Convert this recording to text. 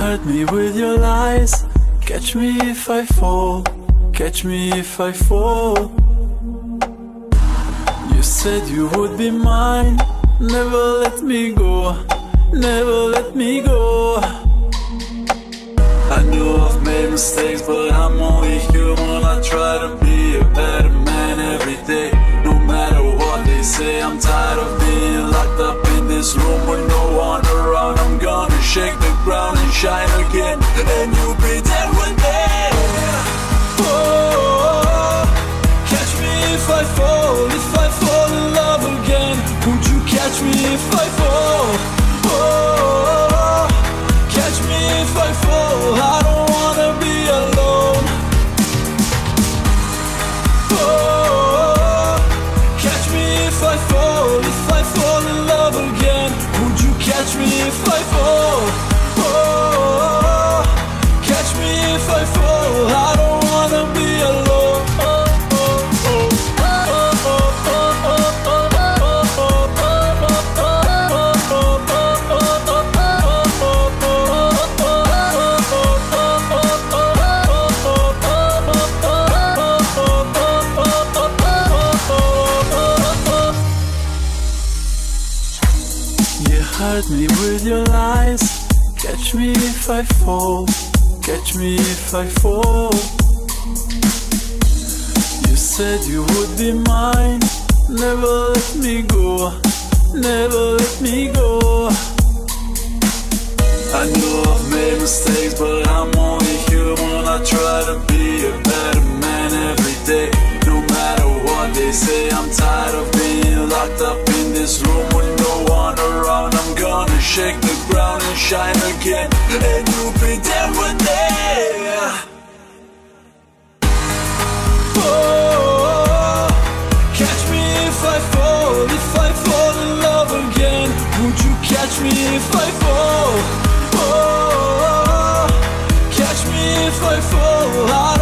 hurt me with your lies. Catch me if I fall. Catch me if I fall. You said you would be mine. Never let me go. Never let me go. I know I've made mistakes, but I'm only human. I try to be a better man every day. No matter what they say, I'm tired of being locked up in this room with no one around. I'm gonna shake shine again, and you'll be there with me. Oh, catch me if I fall, if I fall in love again. Would you catch me if I fall? I don't wanna be alone. You hurt me with your lies. Catch me if I fall. Catch me if I fall. You said you would be mine. Never let me go. Never let me go. I know I've made mistakes, but I'm fall? Oh, catch me if I fall. I